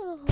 too.